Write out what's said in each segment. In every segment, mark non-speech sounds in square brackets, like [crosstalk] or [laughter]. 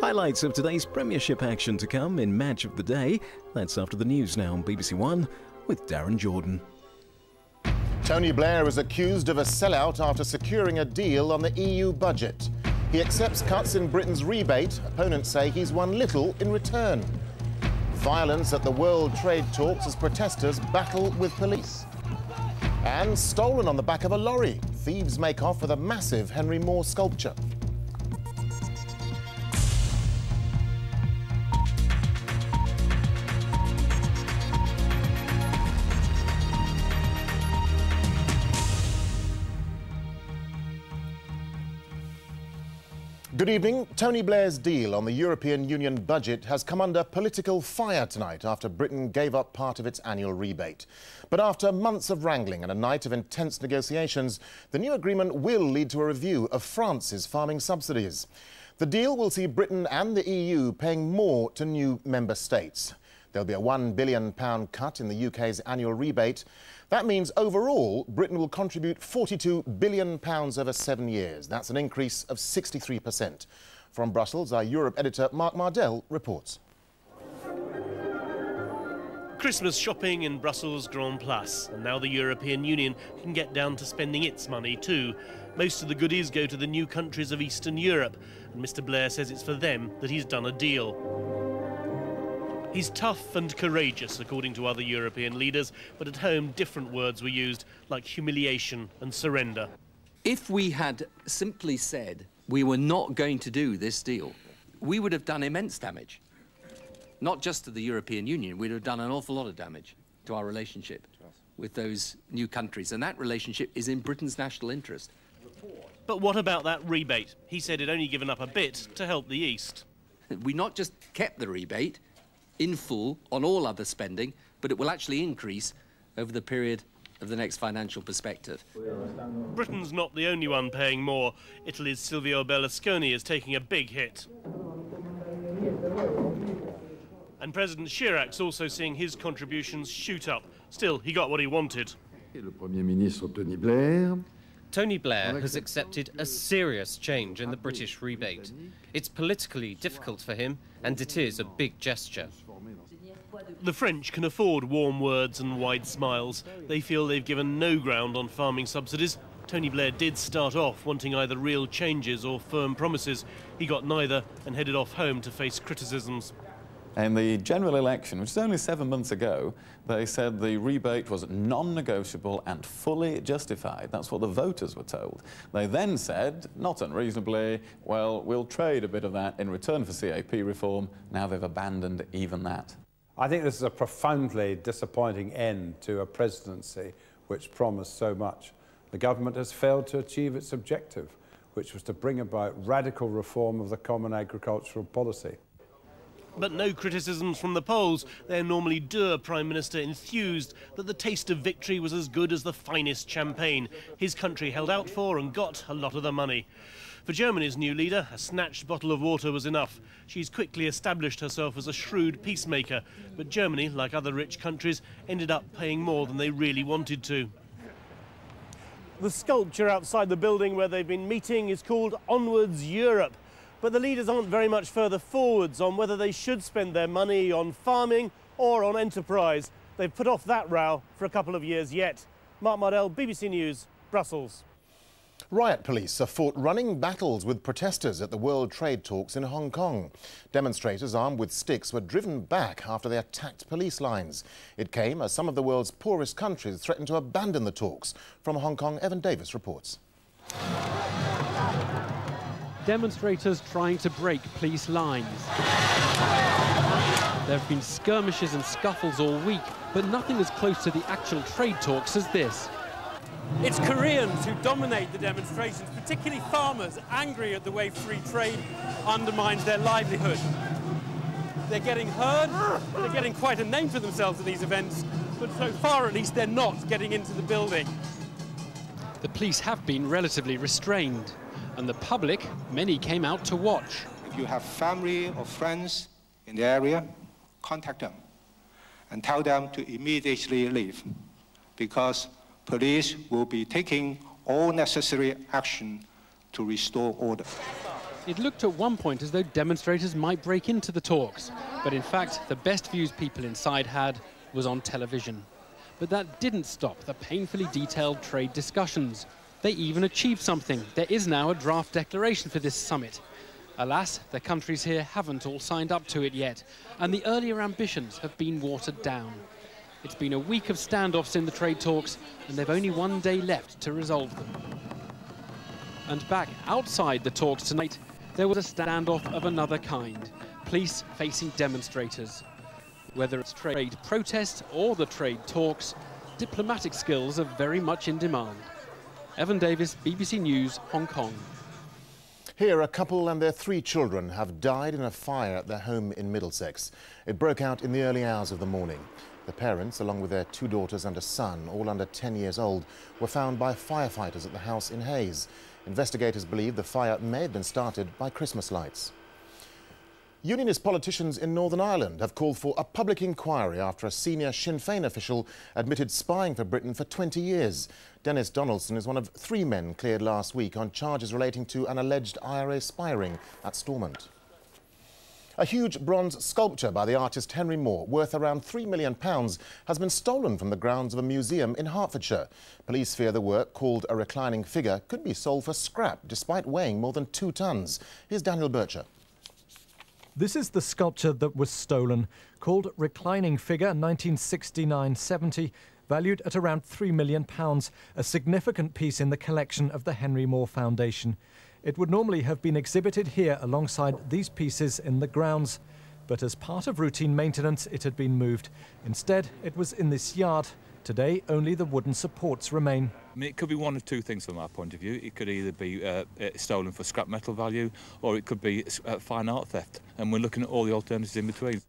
Highlights of today's Premiership action to come in Match of the Day. That's after the news now on BBC One with Darren Jordan. Tony Blair is accused of a sellout after securing a deal on the EU budget. He accepts cuts in Britain's rebate. Opponents say he's won little in return. Violence at the World Trade talks as protesters battle with police. And stolen on the back of a lorry. Thieves make off with a massive Henry Moore sculpture. Good evening. Tony Blair's deal on the European Union budget has come under political fire tonight after Britain gave up part of its annual rebate. But after months of wrangling and a night of intense negotiations, the new agreement will lead to a review of France's farming subsidies. The deal will see Britain and the EU paying more to new member states. There'll be a £1 billion cut in the UK's annual rebate. That means overall, Britain will contribute £42 billion over seven years. That's an increase of 63%. From Brussels, our Europe editor Mark Mardell reports. Christmas shopping in Brussels Grand Place, and now the European Union can get down to spending its money too. Most of the goodies go to the new countries of Eastern Europe, and Mr Blair says it's for them that he's done a deal. He's tough and courageous, according to other European leaders, but at home different words were used, like humiliation and surrender. If we had simply said we were not going to do this deal, we would have done immense damage. Not just to the European Union, we'd have done an awful lot of damage to our relationship with those new countries. And that relationship is in Britain's national interest. But what about that rebate? He said he'd only given up a bit to help the East. [laughs] We not just kept the rebate, in full on all other spending, but it will actually increase over the period of the next financial perspective. Britain's not the only one paying more. Italy's Silvio Berlusconi is taking a big hit. And President Chirac's also seeing his contributions shoot up. Still, he got what he wanted. Premier ministre Tony Blair Tony Blair has accepted a serious change in the British rebate. It's politically difficult for him, and it is a big gesture. The French can afford warm words and wide smiles. They feel they've given no ground on farming subsidies. Tony Blair did start off wanting either real changes or firm promises. He got neither and headed off home to face criticisms. In the general election, which was only seven months ago, they said the rebate was non-negotiable and fully justified. That's what the voters were told. They then said, not unreasonably, well, we'll trade a bit of that in return for CAP reform. Now they've abandoned even that. I think this is a profoundly disappointing end to a presidency which promised so much. The government has failed to achieve its objective, which was to bring about radical reform of the common agricultural policy. But no criticisms from the Poles. Their normally dour Prime Minister enthused that the taste of victory was as good as the finest champagne his country held out for and got a lot of the money. For Germany's new leader, a snatched bottle of water was enough. She's quickly established herself as a shrewd peacemaker, but Germany, like other rich countries, ended up paying more than they really wanted to. The sculpture outside the building where they've been meeting is called Onwards Europe. But the leaders aren't very much further forwards on whether they should spend their money on farming or on enterprise. They've put off that row for a couple of years yet. Mark Mardell, BBC News, Brussels. Riot police have fought running battles with protesters at the World Trade talks in Hong Kong. Demonstrators armed with sticks were driven back after they attacked police lines. It came as some of the world's poorest countries threatened to abandon the talks. From Hong Kong, Evan Davis reports demonstrators trying to break police lines. There have been skirmishes and scuffles all week, but nothing as close to the actual trade talks as this. It's Koreans who dominate the demonstrations, particularly farmers, angry at the way free trade undermines their livelihood. They're getting heard, they're getting quite a name for themselves at these events, but so far at least they're not getting into the building. The police have been relatively restrained and the public, many came out to watch. If you have family or friends in the area, contact them and tell them to immediately leave because police will be taking all necessary action to restore order. It looked at one point as though demonstrators might break into the talks, but in fact, the best views people inside had was on television. But that didn't stop the painfully detailed trade discussions. They even achieved something. There is now a draft declaration for this summit. Alas, the countries here haven't all signed up to it yet, and the earlier ambitions have been watered down. It's been a week of standoffs in the trade talks, and they've only one day left to resolve them. And back outside the talks tonight, there was a standoff of another kind, police facing demonstrators. Whether it's trade protests or the trade talks, diplomatic skills are very much in demand. Evan Davis, BBC News, Hong Kong. Here, a couple and their three children have died in a fire at their home in Middlesex. It broke out in the early hours of the morning. The parents, along with their two daughters and a son, all under 10 years old, were found by firefighters at the house in Hayes. Investigators believe the fire may have been started by Christmas lights. Unionist politicians in Northern Ireland have called for a public inquiry after a senior Sinn Féin official admitted spying for Britain for 20 years. Denis Donaldson is one of three men cleared last week on charges relating to an alleged IRA spy ring at Stormont. A huge bronze sculpture by the artist Henry Moore, worth around £3 million, has been stolen from the grounds of a museum in Hertfordshire. Police fear the work, called a reclining figure, could be sold for scrap, despite weighing more than two tonnes. Here's Daniel Boettcher. This is the sculpture that was stolen, called Reclining Figure 1969-70, valued at around £3 million, a significant piece in the collection of the Henry Moore Foundation. It would normally have been exhibited here alongside these pieces in the grounds, but as part of routine maintenance it had been moved. Instead, it was in this yard. Today, only the wooden supports remain. I mean, it could be one of two things from our point of view. It could either be uh, uh stolen for scrap metal value or it could be uh, fine art theft. And we're looking at all the alternatives in between.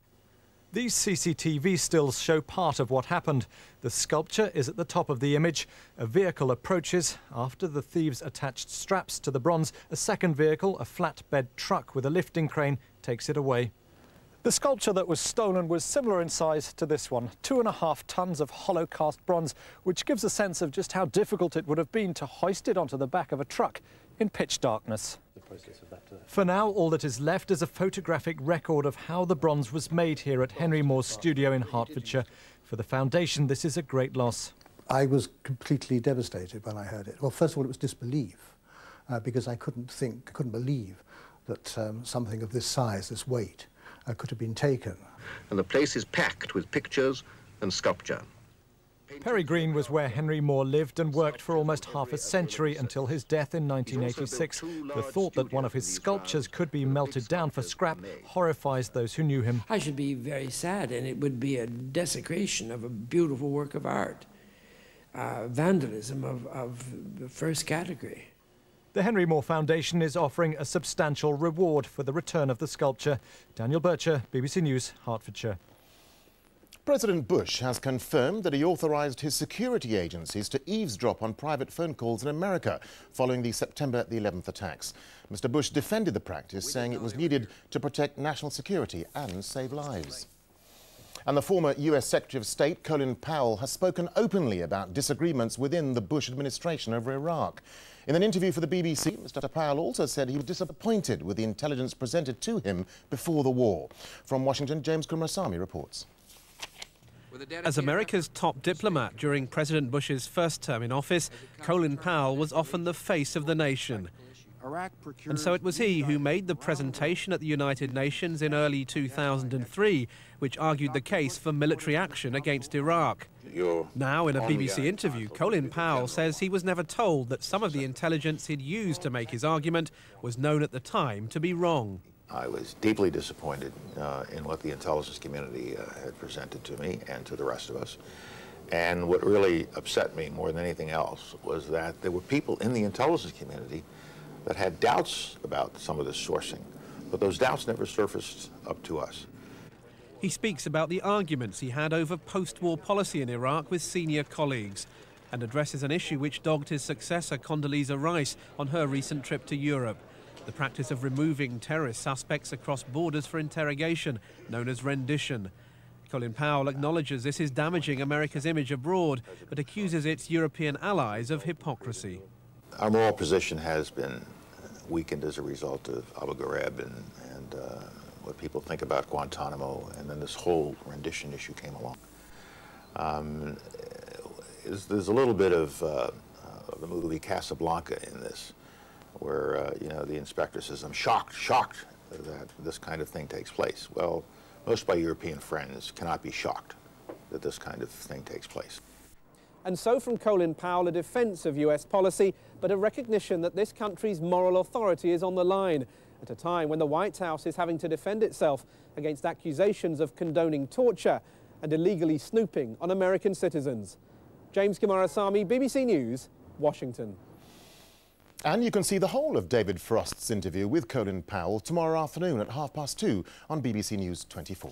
These CCTV stills show part of what happened. The sculpture is at the top of the image. A vehicle approaches. After the thieves attached straps to the bronze, a second vehicle, a flatbed truck with a lifting crane, takes it away. The sculpture that was stolen was similar in size to this one, two and a half tons of hollow cast bronze, which gives a sense of just how difficult it would have been to hoist it onto the back of a truck in pitch darkness. For now, all that is left is a photographic record of how the bronze was made here at Henry Moore's studio in Hertfordshire. For the foundation, this is a great loss. I was completely devastated when I heard it. Well, first of all, it was disbelief, uh, because I couldn't think, couldn't believe that um, something of this size, this weight, uh, could have been taken. And the place is packed with pictures and sculpture. Perry Green was where Henry Moore lived and worked for almost half a century until his death in 1986. The thought that one of his sculptures could be melted down for scrap horrifies those who knew him. I should be very sad, and it would be a desecration of a beautiful work of art, uh, vandalism of, of the first category. The Henry Moore Foundation is offering a substantial reward for the return of the sculpture. Daniel Boettcher, BBC News, Hertfordshire. President Bush has confirmed that he authorized his security agencies to eavesdrop on private phone calls in America following the September the 11th attacks. Mr. Bush defended the practice, saying it was needed to protect national security and save lives. And the former US Secretary of State, Colin Powell, has spoken openly about disagreements within the Bush administration over Iraq. In an interview for the BBC, Mr. Powell also said he was disappointed with the intelligence presented to him before the war. From Washington, James Coomarasamy reports. As America's top diplomat during President Bush's first term in office, Colin Powell was often the face of the nation. And so it was he who made the presentation at the United Nations in early 2003, which argued the case for military action against Iraq. Now, in a BBC interview, Colin Powell says he was never told that some of the intelligence he'd used to make his argument was known at the time to be wrong. I was deeply disappointed uh, in what the intelligence community uh, had presented to me and to the rest of us. And what really upset me more than anything else was that there were people in the intelligence community that had doubts about some of this sourcing, but those doubts never surfaced up to us. He speaks about the arguments he had over post-war policy in Iraq with senior colleagues and addresses an issue which dogged his successor Condoleezza Rice on her recent trip to Europe the practice of removing terrorist suspects across borders for interrogation, known as rendition. Colin Powell acknowledges this is damaging America's image abroad, but accuses its European allies of hypocrisy. Our moral position has been weakened as a result of Abu Ghraib and, and uh, what people think about Guantanamo, and then this whole rendition issue came along. Um, there's a little bit of uh, the movie Casablanca in this, where uh, you know the inspector says, "I'm shocked, shocked that this kind of thing takes place." Well, most of my European friends cannot be shocked that this kind of thing takes place. And so from Colin Powell, a defence of US policy, but a recognition that this country's moral authority is on the line at a time when the White House is having to defend itself against accusations of condoning torture and illegally snooping on American citizens. James Coomarasamy, BBC News, Washington. And you can see the whole of David Frost's interview with Colin Powell tomorrow afternoon at half past two on BBC News 24.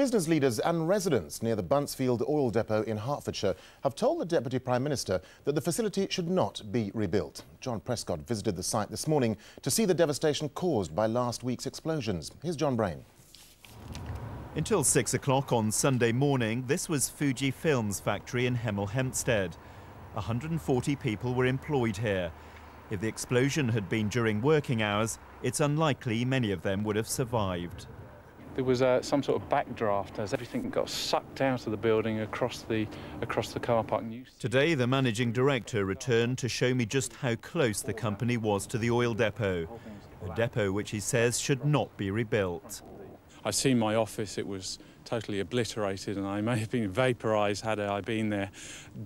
Business leaders and residents near the Buncefield oil depot in Hertfordshire have told the Deputy Prime Minister that the facility should not be rebuilt. John Prescott visited the site this morning to see the devastation caused by last week's explosions. Here's John Brain. Until 6 o'clock on Sunday morning, this was Fuji Films factory in Hemel Hempstead. 140 people were employed here. If the explosion had been during working hours, it's unlikely many of them would have survived. There was uh, some sort of backdraft as everything got sucked out of the building across the across the car park. Today, the managing director returned to show me just how close the company was to the oil depot, a depot which he says should not be rebuilt. I've seen my office; it was totally obliterated and I may have been vaporised had I been there.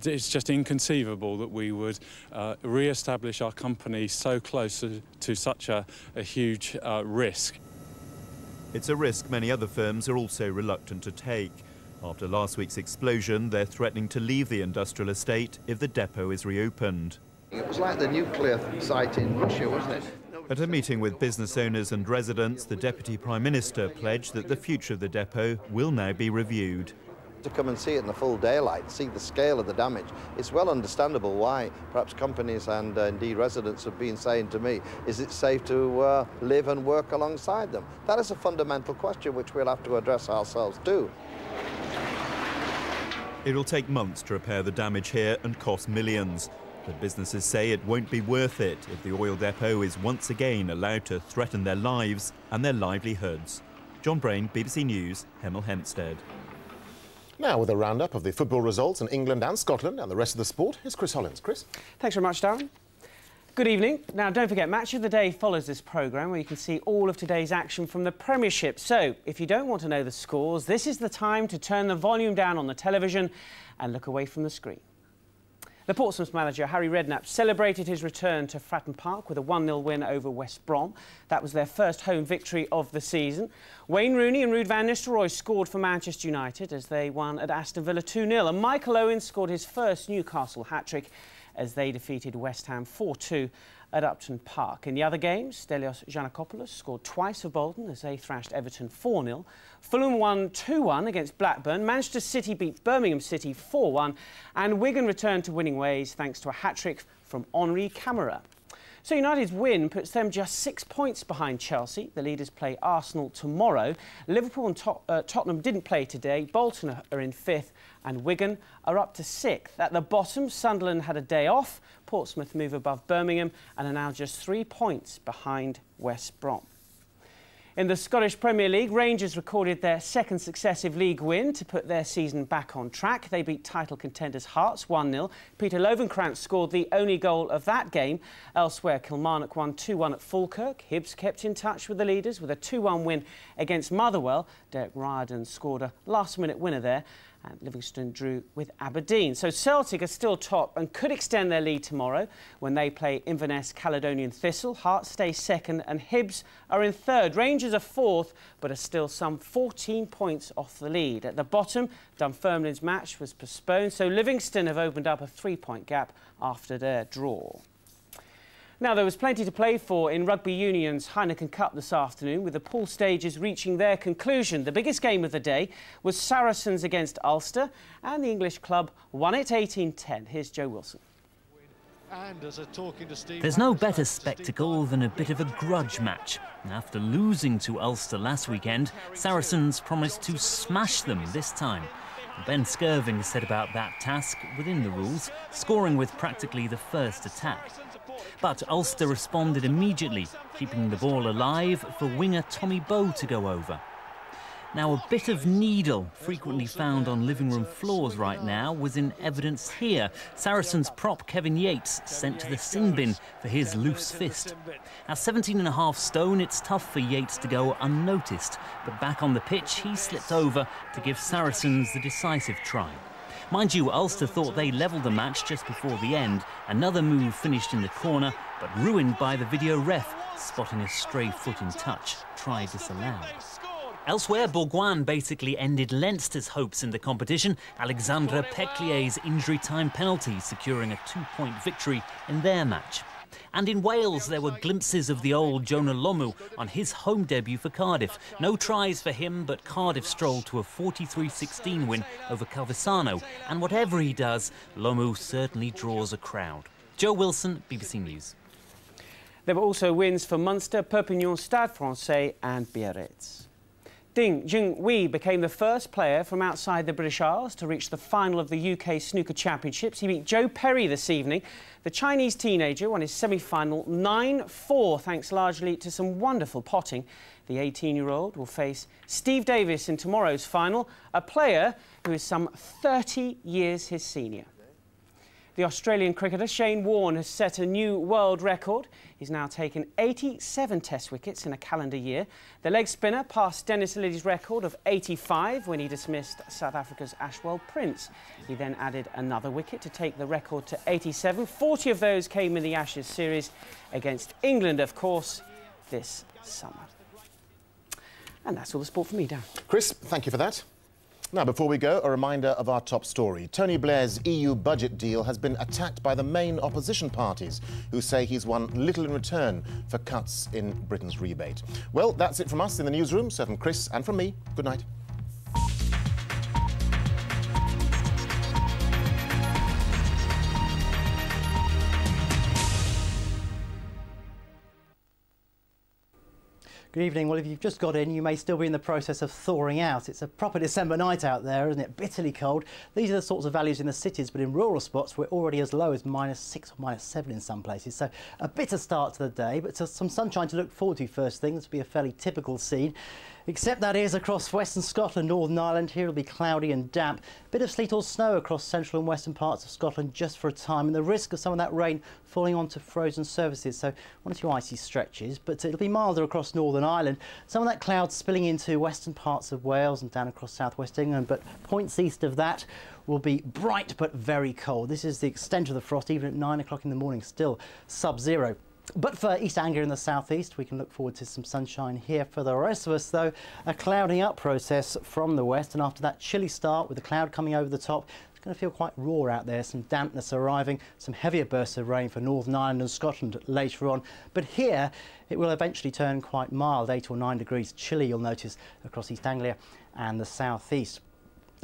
It's just inconceivable that we would uh, re-establish our company so close to, to such a, a huge uh, risk. It's a risk many other firms are also reluctant to take. After last week's explosion, they're threatening to leave the industrial estate if the depot is reopened. It was like the nuclear site in Russia, wasn't it? At a meeting with business owners and residents, the Deputy Prime Minister pledged that the future of the depot will now be reviewed. To come and see it in the full daylight, see the scale of the damage, it's well understandable why perhaps companies and uh, indeed residents have been saying to me, is it safe to uh, live and work alongside them? That is a fundamental question which we'll have to address ourselves too. It will take months to repair the damage here and cost millions. But businesses say it won't be worth it if the oil depot is once again allowed to threaten their lives and their livelihoods. John Brain, BBC News, Hemel Hempstead. Now, with a roundup of the football results in England and Scotland and the rest of the sport, is Chris Hollins. Chris? Thanks very much, Darren. Good evening. Now, don't forget, Match of the Day follows this programme where you can see all of today's action from the Premiership. So, if you don't want to know the scores, this is the time to turn the volume down on the television and look away from the screen. The Portsmouth manager, Harry Redknapp, celebrated his return to Fratton Park with a 1-0 win over West Brom. That was their first home victory of the season. Wayne Rooney and Ruud van Nistelrooy scored for Manchester United as they won at Aston Villa 2-0. And Michael Owen scored his first Newcastle hat-trick as they defeated West Ham 4-2 at Upton Park. In the other games, Stelios Giannakopoulos scored twice for Bolton as they thrashed Everton 4-0. Fulham won 2-1 against Blackburn. Manchester City beat Birmingham City 4-1. And Wigan returned to winning ways thanks to a hat-trick from Henri Camara. So United's win puts them just six points behind Chelsea. The leaders play Arsenal tomorrow. Liverpool and Tot uh, Tottenham didn't play today. Bolton are in fifth and Wigan are up to sixth. At the bottom, Sunderland had a day off. Portsmouth move above Birmingham and are now just three points behind West Brom. In the Scottish Premier League, Rangers recorded their second successive league win to put their season back on track. They beat title contenders Hearts 1-0. Peter Lovenkrands scored the only goal of that game. Elsewhere, Kilmarnock won 2-1 at Falkirk. Hibs kept in touch with the leaders with a 2-1 win against Motherwell. Derek Riordan scored a last-minute winner there Um, and Livingston drew with Aberdeen. So Celtic are still top and could extend their lead tomorrow when they play Inverness Caledonian Thistle. Hearts stay second and Hibs are in third. Rangers are fourth but are still some 14 points off the lead. At the bottom, Dunfermline's match was postponed so Livingston have opened up a three-point gap after their draw. Now, there was plenty to play for in Rugby Union's Heineken Cup this afternoon, with the pool stages reaching their conclusion. The biggest game of the day was Saracens against Ulster, and the English club won it 18-10. Here's Joe Wilson. There's no better spectacle than a bit of a grudge match. After losing to Ulster last weekend, Saracens promised to smash them this time. Ben Skirving set about that task within the rules, scoring with practically the first attack. But Ulster responded immediately, keeping the ball alive for winger Tommy Bowe to go over. Now, a bit of needle, frequently found on living room floors right now, was in evidence here. Saracens prop Kevin Yates sent to the sin bin for his loose fist. At 17 and a half stone, it's tough for Yates to go unnoticed, but back on the pitch, he slipped over to give Saracens the decisive try. Mind you, Ulster thought they levelled the match just before the end. Another move finished in the corner, but ruined by the video ref spotting a stray foot in touch. Try disallowed. Elsewhere, Bourgoin basically ended Leinster's hopes in the competition. Alexandre Peclier's injury time penalty securing a two point victory in their match. And in Wales, there were glimpses of the old Jonah Lomu on his home debut for Cardiff. No tries for him, but Cardiff strolled to a 43 16 win over Calvisano. And whatever he does, Lomu certainly draws a crowd. Joe Wilson, BBC News. There were also wins for Munster, Perpignan, Stade Francais, and Biarritz. Ding Junhui became the first player from outside the British Isles to reach the final of the UK Snooker Championships. He beat Joe Perry this evening. The Chinese teenager won his semi-final 9-4 thanks largely to some wonderful potting. The 18-year-old will face Steve Davis in tomorrow's final, a player who is some 30 years his senior. The Australian cricketer Shane Warne has set a new world record. He's now taken 87 test wickets in a calendar year. The leg spinner passed Dennis Lillee's record of 85 when he dismissed South Africa's Ashwell Prince. He then added another wicket to take the record to 87. 40 of those came in the Ashes series against England, of course, this summer. And that's all the sport for me, Dan. Chris, thank you for that. Now, before we go, a reminder of our top story. Tony Blair's EU budget deal has been attacked by the main opposition parties, who say he's won little in return for cuts in Britain's rebate. Well, that's it from us in the newsroom. So from Chris and from me, good night. Good evening. Well, if you've just got in, you may still be in the process of thawing out. It's a proper December night out there, isn't it? Bitterly cold. These are the sorts of values in the cities, but in rural spots, we're already as low as minus six or minus seven in some places. So a bitter start to the day, but some sunshine to look forward to first thing. This will be a fairly typical scene. Except that is across western Scotland, Northern Ireland. Here it'll be cloudy and damp. Bit of sleet or snow across central and western parts of Scotland just for a time. And the risk of some of that rain falling onto frozen surfaces. So one or two icy stretches, but it'll be milder across Northern Ireland. Some of that cloud spilling into western parts of Wales and down across southwest England. But points east of that will be bright but very cold. This is the extent of the frost, even at 9 o'clock in the morning, still sub-zero. But for East Anglia in the southeast, we can look forward to some sunshine here. For the rest of us, though, a clouding up process from the west. And after that chilly start with the cloud coming over the top, it's going to feel quite raw out there. Some dampness arriving, some heavier bursts of rain for Northern Ireland and Scotland later on. But here, it will eventually turn quite mild, 8 or 9 degrees chilly, you'll notice, across East Anglia and the southeast.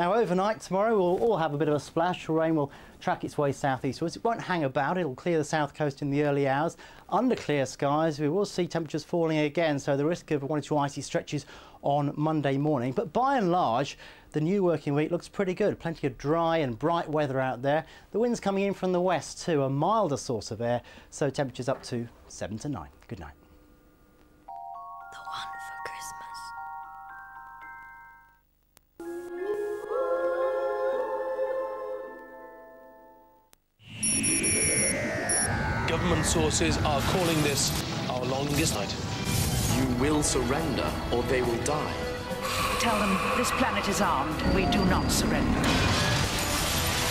Now overnight tomorrow we'll all have a bit of a splash. Rain will track its way southeastwards. It won't hang about. It'll clear the south coast in the early hours. Under clear skies we will see temperatures falling again so the risk of one or two icy stretches on Monday morning. But by and large the new working week looks pretty good. Plenty of dry and bright weather out there. The wind's coming in from the west too, a milder source of air, so temperatures up to 7 to 9. Good night. Government sources are calling this our longest night. You will surrender or they will die. Tell them this planet is armed. We do not surrender.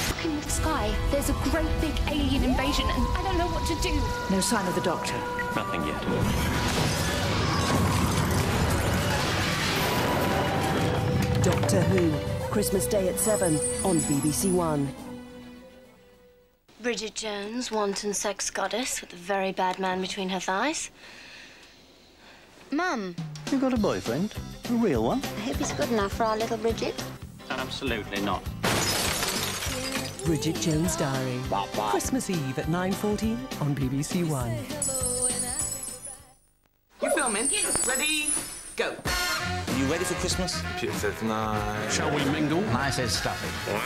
Look in the sky. There's a great big alien invasion and I don't know what to do. No sign of the doctor. Nothing yet. Doctor Who, Christmas Day at 7 on BBC One. Bridget Jones, wanton sex goddess with a very bad man between her thighs. Mum. You got a boyfriend? A real one? I hope he's good enough for our little Bridget. Absolutely not. Bridget Jones' Diary. Christmas Eve at 9.40 on BBC One. You filming? Ready? Go. Are you ready for Christmas? Computer says no. Shall we mingle? I said stuffy. What?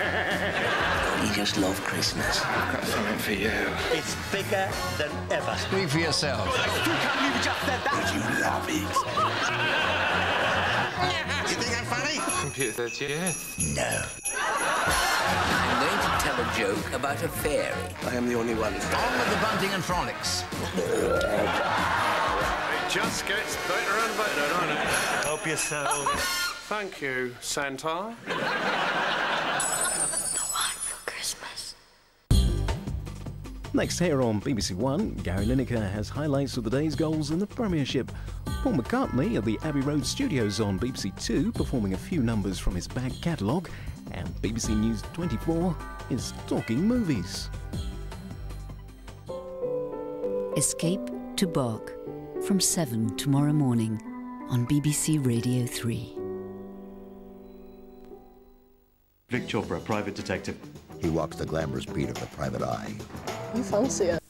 [laughs] you just love Christmas. I've got something for you. It's bigger than ever. Speak for yourself. You can't believe you just said that. You love it. [laughs] you think I'm funny? Computer says yes. No. I'm going to tell a joke about a fairy. I am the only one. On with the bunting and frolics. [laughs] It just gets better and better, doesn't it? Help yourself. Thank you, Santa. The one for Christmas. Next here on BBC One, Gary Lineker has highlights of the day's goals in the Premiership. Paul McCartney at the Abbey Road Studios on BBC Two performing a few numbers from his back catalogue, and BBC News 24 is talking movies. Escape to Bach from 7 tomorrow morning on BBC Radio 3. Vic Chopra, private detective. He walks the glamorous beat of the private eye. You fancy her?